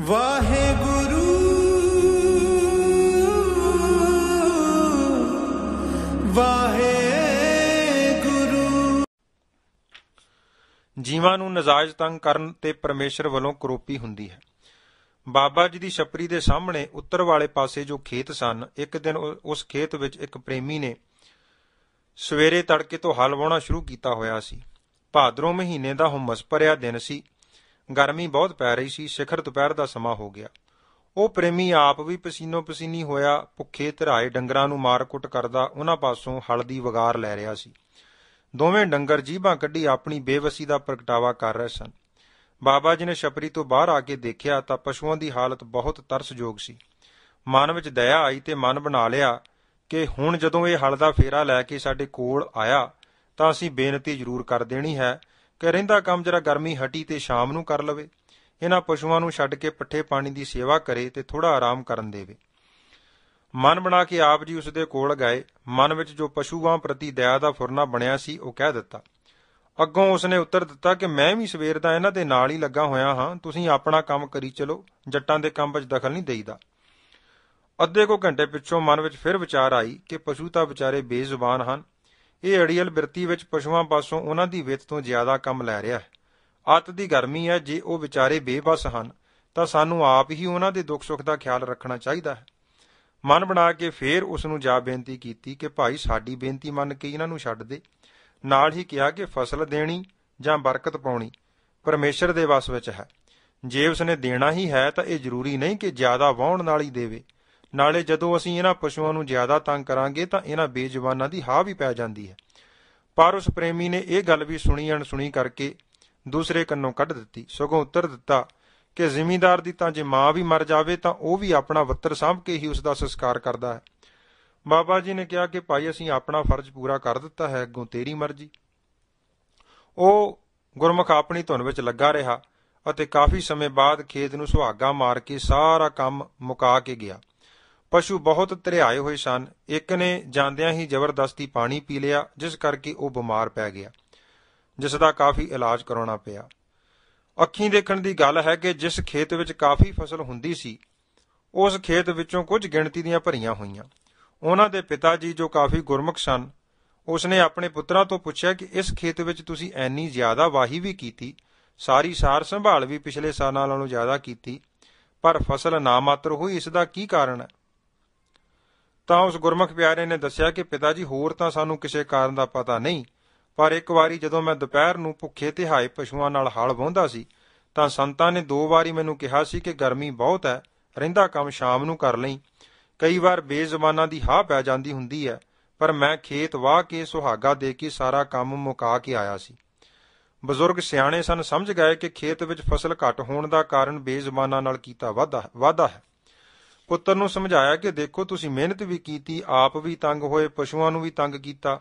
ਵਾਹਿਗੁਰੂ ਵਾਹਿਗੁਰੂ। ਜੀਵਾਂ ਨੂੰ ਨਜਾਇਜ਼ ਤੰਗ ਕਰਨ ਤੇ ਪਰਮੇਸ਼ਰ ਵੱਲੋਂ ਕਰੋਪੀ ਹੁੰਦੀ ਹੈ। ਬਾਬਾ ਜੀ ਦੀ ਛਪਰੀ ਦੇ ਸਾਹਮਣੇ ਉੱਤਰ ਵਾਲੇ ਪਾਸੇ ਜੋ ਖੇਤ ਸਨ, ਇੱਕ ਦਿਨ ਉਸ ਖੇਤ ਵਿੱਚ ਇੱਕ ਪ੍ਰੇਮੀ ਨੇ ਸਵੇਰੇ ਤੜਕੇ ਤੋਂ ਹਲ ਵਾਹੁਣਾ ਸ਼ੁਰੂ ਕੀਤਾ ਹੋਇਆ ਸੀ। ਭਾਦਰੋਂ ਮਹੀਨੇ ਦਾ ਹੁਮਸ ਭਰਿਆ ਦਿਨ ਸੀ। ਗਰਮੀ ਬਹੁਤ ਪੈ ਰਹੀ ਸੀ, ਸਿਖਰ ਦੁਪਹਿਰ ਦਾ ਸਮਾਂ ਹੋ ਗਿਆ। ਉਹ ਪ੍ਰੇਮੀ ਆਪ ਵੀ ਪਸੀਨੋ ਪਸੀਨੀ ਹੋਇਆ, ਭੁੱਖੇ ਧਰਾਏ ਡੰਗਰਾਂ ਨੂੰ ਮਾਰ-ਕੁੱਟ ਕਰਦਾ ਉਹਨਾਂ ਪਾਸੋਂ ਹਲਦੀ ਵਗਾਰ ਲੈ ਰਿਹਾ ਸੀ। ਦੋਵੇਂ ਡੰਗਰ ਜੀਭਾਂ ਕੱਢੀ ਆਪਣੀ ਬੇਵਸੀ ਦਾ ਪ੍ਰਗਟਾਵਾ ਕਰ ਰਹੇ ਸਨ। ਬਾਬਾ ਜੀ ਨੇ ਛਪਰੀ ਤੋਂ ਬਾਹਰ ਆ ਕੇ ਦੇਖਿਆ ਤਾਂ ਪਸ਼ੂਆਂ ਦੀ ਹਾਲਤ ਬਹੁਤ ਤਰਸਯੋਗ ਸੀ। ਮਨ ਵਿੱਚ ਦਇਆ ਆਈ ਤੇ ਮਨ ਬਣਾ ਲਿਆ ਕਿ ਹੁਣ ਜਦੋਂ ਇਹ ਹਲ ਦਾ ਫੇਰਾ ਲੈ ਕੇ ਸਾਡੇ ਕੋਲ ਆਇਆ ਤਾਂ ਅਸੀਂ ਬੇਨਤੀ ਜ਼ਰੂਰ ਕਰ ਦੇਣੀ ਹੈ ਕਿ ਰਹਿੰਦਾ ਕੰਮ ਜਰਾ ਗਰਮੀ ਹਟੀ ਤੇ ਸ਼ਾਮ ਨੂੰ ਕਰ ਲਵੇ। ਇਹਨਾਂ ਪਸ਼ੂਆਂ ਨੂੰ ਛੱਡ ਕੇ ਪੱਠੇ ਪਾਣੀ ਦੀ ਸੇਵਾ ਕਰੇ ਤੇ ਥੋੜਾ ਆਰਾਮ ਕਰਨ ਦੇਵੇ। ਮਨ ਬਣਾ ਕੇ ਆਪ ਜੀ ਉਸ ਦੇ ਕੋਲ ਗਏ। ਮਨ ਵਿੱਚ ਜੋ ਪਸ਼ੂਆਂ ਪ੍ਰਤੀ ਦਇਆ ਦਾ ਫੁਰਨਾ ਬਣਿਆ ਸੀ, ਉਹ ਕਹਿ ਦਿੱਤਾ, ਅੱਗੋਂ ਉਸਨੇ ਉੱਤਰ ਦਿੱਤਾ ਕਿ ਮੈਂ ਵੀ ਸਵੇਰ ਦਾ ਇਹਨਾਂ ਦੇ ਨਾਲ ਹੀ ਲੱਗਾ ਹੋਇਆ ਹਾਂ। ਤੁਸੀਂ ਆਪਣਾ ਕੰਮ ਕਰੀ ਚਲੋ, ਜੱਟਾਂ ਦੇ ਕੰਮ ਵਿੱਚ ਦਖਲ ਨਹੀਂ ਦੇਈਦਾ। ਅੱਧੇ ਕੋ ਘੰਟੇ ਪਿੱਛੋਂ ਮਨ ਵਿੱਚ ਫਿਰ ਵਿਚਾਰ ਆਈ ਕਿ ਪਸ਼ੂ ਤਾਂ ਵਿਚਾਰੇ ਬੇਜ਼ੁਬਾਨ ਹਨ। ਇਹ ਅੜੀਅਲ ਬਿਰਤੀ ਵਿੱਚ ਪਸ਼ੂਆਂ ਪਾਸੋਂ ਉਹਨਾਂ ਦੀ ਵਿੱਤ ਤੋਂ ਜ਼ਿਆਦਾ ਕੰਮ ਲੈ ਰਿਹਾ ਹੈ। ਅੱਤ ਦੀ ਗਰਮੀ ਹੈ, ਜੇ ਉਹ ਵਿਚਾਰੇ ਬੇਬਸ ਹਨ, ਤਾਂ ਸਾਨੂੰ ਆਪ ਹੀ ਉਹਨਾਂ ਦੇ ਦੁੱਖ ਸੁੱਖ ਦਾ ਖਿਆਲ ਰੱਖਣਾ ਚਾਹੀਦਾ ਹੈ। ਮਨ ਬਣਾ ਕੇ ਫੇਰ ਉਸ ਨੂੰ ਜਾ ਬੇਨਤੀ ਕੀਤੀ ਕਿ ਭਾਈ ਸਾਡੀ ਬੇਨਤੀ ਮੰਨ ਕੇ ਇਹਨਾਂ ਨੂੰ ਛੱਡ ਦੇ। ਨਾਲ ਹੀ ਕਿਹਾ ਕਿ ਫਸਲ ਦੇਣੀ ਜਾਂ ਬਰਕਤ ਪਾਉਣੀ ਪਰਮੇਸ਼ਰ ਦੇ ਵਸ ਵਿੱਚ ਹੈ। ਜੇ ਉਸਨੇ ਦੇਣਾ ਹੀ ਹੈ ਤਾਂ ਇਹ ਜ਼ਰੂਰੀ ਨਹੀਂ ਕਿ ਜ਼ਿਆਦਾ ਵਾਹੁਣ ਨਾਲ ਹੀ ਦੇਵੇ। ਨਾਲੇ ਜਦੋਂ ਅਸੀਂ ਇਹਨਾਂ ਪਸ਼ੂਆਂ ਨੂੰ ਜ਼ਿਆਦਾ ਤੰਗ ਕਰਾਂਗੇ ਤਾਂ ਇਹਨਾਂ ਬੇਜ਼ੁਬਾਨਾਂ ਦੀ ਹਾਂ ਵੀ ਪੈ ਜਾਂਦੀ ਹੈ। ਪਰ ਉਸ ਪ੍ਰੇਮੀ ਨੇ ਇਹ ਗੱਲ ਵੀ ਸੁਣੀ ਅਣਸੁਣੀ ਕਰਕੇ ਦੂਸਰੇ ਕੰਨੋਂ ਕੱਢ ਦਿੱਤੀ, ਸਗੋਂ ਉੱਤਰ ਦਿੱਤਾ ਕਿ ਜ਼ਿਮੀਂਦਾਰ ਦੀ ਤਾਂ ਜੇ ਮਾਂ ਵੀ ਮਰ ਜਾਵੇ ਤਾਂ ਉਹ ਵੀ ਆਪਣਾ ਵੱਤਰ ਸਾਂਭ ਕੇ ਹੀ ਉਸ ਦਾ ਸੰਸਕਾਰ ਕਰਦਾ ਹੈ। ਬਾਬਾ ਜੀ ਨੇ ਕਿਹਾ ਕਿ ਭਾਈ ਅਸੀਂ ਆਪਣਾ ਫਰਜ਼ ਪੂਰਾ ਕਰ ਦਿੱਤਾ ਹੈ, ਅੱਗੋਂ ਤੇਰੀ ਮਰਜ਼ੀ। ਉਹ ਗੁਰਮੁਖ ਆਪਣੀ ਧੁਨ ਵਿੱਚ ਲੱਗਾ ਰਿਹਾ ਅਤੇ ਕਾਫੀ ਸਮੇਂ ਬਾਅਦ ਖੇਤ ਨੂੰ ਸੁਹਾਗਾ ਮਾਰ ਕੇ ਸਾਰਾ ਕੰਮ ਮੁਕਾ ਕੇ ਗਿਆ। ਪਸ਼ੂ ਬਹੁਤ ਧਰਿਆਏ ਹੋਏ ਸਨ। ਇੱਕ ਨੇ ਜਾਂਦਿਆਂ ਹੀ ਜ਼ਬਰਦਸਤੀ ਪਾਣੀ ਪੀ ਲਿਆ, ਜਿਸ ਕਰਕੇ ਉਹ ਬਿਮਾਰ ਪੈ ਗਿਆ, ਜਿਸ ਦਾ ਕਾਫੀ ਇਲਾਜ ਕਰਾਉਣਾ ਪਿਆ। ਅੱਖੀਂ ਦੇਖਣ ਦੀ ਗੱਲ ਹੈ ਕਿ ਜਿਸ ਖੇਤ ਵਿੱਚ ਕਾਫੀ ਫਸਲ ਹੁੰਦੀ ਸੀ, ਉਸ ਖੇਤ ਵਿੱਚੋਂ ਕੁਝ ਗਿਣਤੀ ਦੀਆਂ ਭਰੀਆਂ ਹੋਈਆਂ। ਉਹਨਾਂ ਦੇ ਪਿਤਾ ਜੀ ਜੋ ਕਾਫੀ ਗੁਰਮੁਖ ਸਨ, ਉਸਨੇ ਆਪਣੇ ਪੁੱਤਰਾਂ ਤੋਂ ਪੁੱਛਿਆ ਕਿ ਇਸ ਖੇਤ ਵਿੱਚ ਤੁਸੀਂ ਐਨੀ ਜ਼ਿਆਦਾ ਵਾਹੀ ਵੀ ਕੀਤੀ, ਸਾਰੀ ਸਾਰ ਸੰਭਾਲ ਵੀ ਪਿਛਲੇ ਸਾਲਾਂ ਨਾਲੋਂ ਜ਼ਿਆਦਾ ਕੀਤੀ, ਪਰ ਫਸਲ ਨਾ ਮਾਤਰ ਹੋਈ, ਇਸ ਦਾ ਕੀ ਕਾਰਨ ਹੈ? ਤਾਂ ਉਸ ਗੁਰਮੁਖ ਪਿਆਰੇ ਨੇ ਦੱਸਿਆ ਕਿ ਪਿਤਾ ਜੀ, ਹੋਰ ਤਾਂ ਸਾਨੂੰ ਕਿਸੇ ਕਾਰਨ ਦਾ ਪਤਾ ਨਹੀਂ। ਪਰ ਇੱਕ ਵਾਰੀ ਜਦੋਂ ਮੈਂ ਦੁਪਹਿਰ ਨੂੰ ਭੁੱਖੇ ਤਿਹਾਏ ਪਸ਼ੂਆਂ ਨਾਲ ਹਲ ਵਾਹੁੰਦਾ ਸੀ, ਤਾਂ ਸੰਤਾਂ ਨੇ ਦੋ ਵਾਰੀ ਮੈਨੂੰ ਕਿਹਾ ਸੀ ਕਿ ਗਰਮੀ ਬਹੁਤ ਹੈ, ਰਹਿੰਦਾ ਕੰਮ ਸ਼ਾਮ ਨੂੰ ਕਰ ਲਈ। ਕਈ ਵਾਰ ਬੇਜ਼ਬਾਨਾਂ ਦੀ ਹਾਂ ਪੈ ਜਾਂਦੀ ਹੁੰਦੀ ਹੈ, ਪਰ ਮੈਂ ਖੇਤ ਵਾਹ ਕੇ ਸੁਹਾਗਾ ਦੇ ਕੇ ਸਾਰਾ ਕੰਮ ਮੁਕਾ ਕੇ ਆਇਆ ਸੀ। ਬਜ਼ੁਰਗ ਸਿਆਣੇ ਸਨ, ਸਮਝ ਗਏ ਕਿ ਖੇਤ ਵਿੱਚ ਫਸਲ ਘੱਟ ਹੋਣ ਦਾ ਕਾਰਨ ਬੇਜ਼ਬਾਨਾਂ ਨਾਲ ਕੀਤਾ ਵਾਧਾ ਵਾਧਾ ਹੈ। ਪੁੱਤਰ ਨੂੰ ਸਮਝਾਇਆ ਕਿ ਦੇਖੋ ਤੁਸੀਂ ਮਿਹਨਤ ਵੀ ਕੀਤੀ, ਆਪ ਵੀ ਤੰਗ ਹੋਏ, ਪਸ਼ੂਆਂ ਨੂੰ ਵੀ ਤੰਗ ਕੀਤਾ।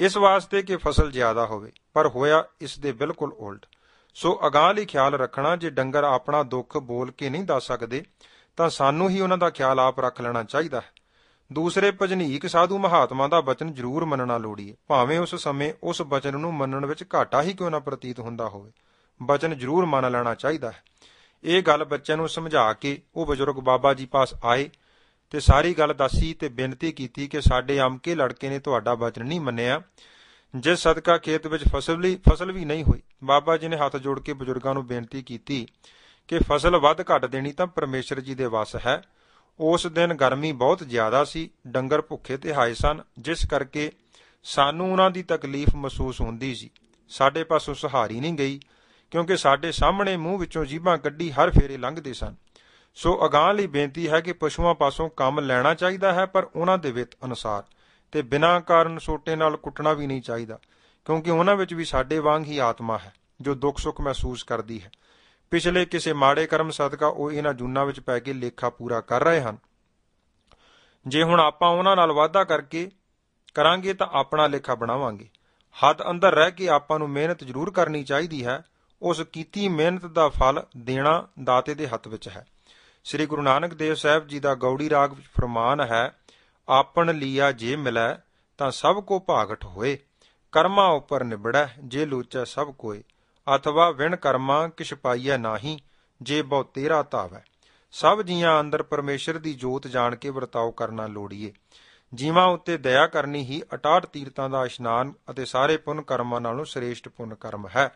ਇਸ ਵਾਸਤੇ ਕਿ ਫਸਲ ਜ਼ਿਆਦਾ ਹੋਵੇ, ਪਰ ਹੋਇਆ ਇਸ ਦੇ ਬਿਲਕੁਲ ਉਲਟ। ਸੋ ਅਗਾਹ ਲਈ ਖਿਆਲ ਰੱਖਣਾ, ਜੇ ਡੰਗਰ ਆਪਣਾ ਦੁੱਖ ਬੋਲ ਕੇ ਨਹੀਂ ਦੱਸ ਸਕਦੇ, ਤਾਂ ਸਾਨੂੰ ਹੀ ਉਹਨਾਂ ਦਾ ਖਿਆਲ ਆਪ ਰੱਖ ਲੈਣਾ ਚਾਹੀਦਾ ਹੈ। ਦੂਸਰੇ ਭਜਨੀਕ ਸਾਧੂ ਮਹਾਤਮਾ ਦਾ ਬਚਨ ਜ਼ਰੂਰ ਮੰਨਣਾ ਲੋੜੀਏ। ਭਾਵੇਂ ਉਸ ਸਮੇਂ ਉਸ ਬਚਨ ਨੂੰ ਮੰਨਣ ਵਿੱਚ ਘਾਟਾ ਹੀ ਕਿਉਂ ਨਾ ਪ੍ਰਤੀਤ ਹੁੰਦਾ ਹੋਵੇ, ਬਚਨ ਜ਼ਰੂਰ ਮੰਨ ਲੈਣਾ ਚਾਹੀਦਾ ਹੈ। ਇਹ ਗੱਲ ਬੱਚਿਆਂ ਨੂੰ ਸਮਝਾ ਕੇ ਉਹ ਬਜ਼ੁਰਗ ਬਾਬਾ ਜੀ ਪਾਸ ਆਏ ਤੇ ਸਾਰੀ ਗੱਲ ਦੱਸੀ ਤੇ ਬੇਨਤੀ ਕੀਤੀ ਕਿ ਸਾਡੇ ਅਮਕੇ ਲੜਕੇ ਨੇ ਤੁਹਾਡਾ ਬਚਨ ਨਹੀਂ ਮੰਨਿਆ। ਜਿਸ ਸਦਕਾ ਖੇਤ ਵਿੱਚ ਫਸਲ ਵੀ ਫਸਲ ਵੀ ਨਹੀਂ ਹੋਈ। ਬਾਬਾ ਜੀ ਨੇ ਹੱਥ ਜੋੜ ਕੇ ਬਜ਼ੁਰਗਾਂ ਨੂੰ ਬੇਨਤੀ ਕੀਤੀ ਕਿ ਫਸਲ ਵੱਧ ਘੱਟ ਦੇਣੀ ਤਾਂ ਪਰਮੇਸ਼ਰ ਜੀ ਦੇ ਵੱਸ ਹੈ। ਉਸ ਦਿਨ ਗਰਮੀ ਬਹੁਤ ਜ਼ਿਆਦਾ ਸੀ, ਡੰਗਰ ਭੁੱਖੇ ਤੇ ਹਾਏ ਸਨ, ਜਿਸ ਕਰਕੇ ਸਾਨੂੰ ਉਹਨਾਂ ਦੀ ਤਕਲੀਫ ਮਹਿਸੂਸ ਹੁੰਦੀ ਸੀ। ਸਾਡੇ ਪਾਸੋਂ ਸਹਾਰੀ ਨਹੀਂ ਗਈ। ਕਿਉਂਕਿ ਸਾਡੇ ਸਾਹਮਣੇ ਮੂੰਹ ਵਿੱਚੋਂ ਜੀਭਾਂ ਕੱਢੀ ਹਰ ਫੇਰੇ ਲੰਘਦੇ ਸਨ। ਸੋ ਅਗਾਹ ਲਈ ਬੇਨਤੀ ਹੈ ਕਿ ਪਸ਼ੂਆਂ ਪਾਸੋਂ ਕੰਮ ਲੈਣਾ ਚਾਹੀਦਾ ਹੈ, ਪਰ ਉਹਨਾਂ ਦੇ ਵਿੱਤ ਅਨੁਸਾਰ ਤੇ ਬਿਨਾਂ ਕਾਰਨ ਸੋਟੇ ਨਾਲ ਕੁੱਟਣਾ ਵੀ ਨਹੀਂ ਚਾਹੀਦਾ, ਕਿਉਂਕਿ ਉਹਨਾਂ ਵਿੱਚ ਵੀ ਸਾਡੇ ਵਾਂਗ ਹੀ ਆਤਮਾ ਹੈ, ਜੋ ਦੁੱਖ ਸੁੱਖ ਮਹਿਸੂਸ ਕਰਦੀ ਹੈ। ਪਿਛਲੇ ਕਿਸੇ ਮਾੜੇ ਕਰਮ ਸਦਕਾ ਉਹ ਇਹਨਾਂ ਜੁਨਾ ਵਿੱਚ ਪੈ ਕੇ ਲੇਖਾ ਪੂਰਾ ਕਰ ਰਹੇ ਹਨ। ਜੇ ਹੁਣ ਆਪਾਂ ਉਹਨਾਂ ਨਾਲ ਵਾਅਦਾ ਕਰਕੇ ਕਰਾਂਗੇ ਤਾਂ ਆਪਣਾ ਲੇਖਾ ਬਣਾਵਾਂਗੇ। ਹੱਦ ਅੰਦਰ ਰਹਿ ਕੇ ਆਪਾਂ ਨੂੰ ਮਿਹਨਤ ਜ਼ਰੂਰ ਕਰਨੀ ਚਾਹੀਦੀ ਹੈ ਉਸ ਕੀਤੀ ਮਿਹਨਤ ਦਾ ਫਲ ਦੇਣਾ ਦਾਤੇ ਦੇ ਹੱਥ ਵਿੱਚ ਹੈ। ਸ੍ਰੀ ਗੁਰੂ ਨਾਨਕ ਦੇਵ ਸਾਹਿਬ ਜੀ ਦਾ ਗੌੜੀ ਰਾਗ ਵਿੱਚ ਫਰਮਾਨ ਹੈ, ਆਪਣ ਲੀਆ ਜੇ ਮਿਲੈ, ਤਾਂ ਸਭ ਕੋ ਭਾਗਟ ਹੋਏ ਕਰਮਾਂ ਉਪਰ ਨਿਬੜੈ, ਜੇ ਲੋਚੈ ਸਭ ਕੋਏ। ਅਥਵਾ ਵਿਣ ਕਰਮਾਂ ਕਿਛ ਪਾਈਐ ਨਾਹੀ, ਜੇ ਬਹੁ ਤੇਰਾ ਧਾਵੈ। ਸਭ ਜੀਆਂ ਅੰਦਰ ਪਰਮੇਸ਼ਰ ਦੀ ਜੋਤ ਜਾਣ ਕੇ ਵਰਤਾਓ ਕਰਨਾ ਲੋੜੀਏ। ਜੀਵਾਂ ਉੱਤੇ ਦਇਆ ਕਰਨੀ ਹੀ ਅਟਾਟ ਤੀਰਥਾਂ ਦਾ ਇਸ਼ਨਾਨ ਅਤੇ ਸਾਰੇ ਪੁੰਨ ਕਰਮਾਂ ਨਾਲੋਂ ਸ੍ਰੇਸ਼ਟ ਪੁੰਨ ਕਰਮ ਹੈ।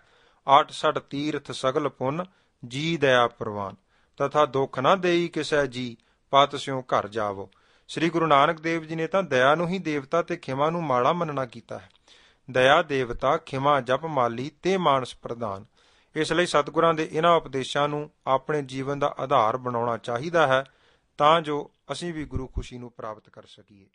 ਆਠ ਸੜ ਤੀਰਥ ਸਗਲ ਪੁੰਨ, ਜੀ ਦਇਆ ਪ੍ਰਵਾਨ। ਤਥਾ ਦੁੱਖ ਨਾ ਦੇਈ ਕਿਸੈ ਜੀ, ਪਤ ਸਿਉ ਘਰ ਜਾਵੋ। ਸ੍ਰੀ ਗੁਰੂ ਨਾਨਕ ਦੇਵ ਜੀ ਨੇ ਤਾਂ ਦਇਆ ਨੂੰ ਹੀ ਦੇਵਤਾ ਤੇ ਖਿਮਾ ਨੂੰ ਮਾੜਾ ਮੰਨਣਾ ਕੀਤਾ ਹੈ। ਦਇਆ ਦੇਵਤਾ, ਖਿਮਾ, ਜਪ, ਮਾਲੀ ਤੇ ਮਾਨਸ ਪ੍ਰਦਾਨ। ਇਸ ਲਈ ਸਤਿਗੁਰਾਂ ਦੇ ਇਹਨਾਂ ਉਪਦੇਸ਼ਾਂ ਨੂੰ ਆਪਣੇ ਜੀਵਨ ਦਾ ਆਧਾਰ ਬਣਾਉਣਾ ਚਾਹੀਦਾ ਹੈ, ਤਾਂ ਜੋ ਅਸੀਂ ਵੀ ਗੁਰੂ ਖੁਸ਼ੀ ਨੂੰ ਪ੍ਰਾਪਤ ਕਰ ਸਕੀਏ।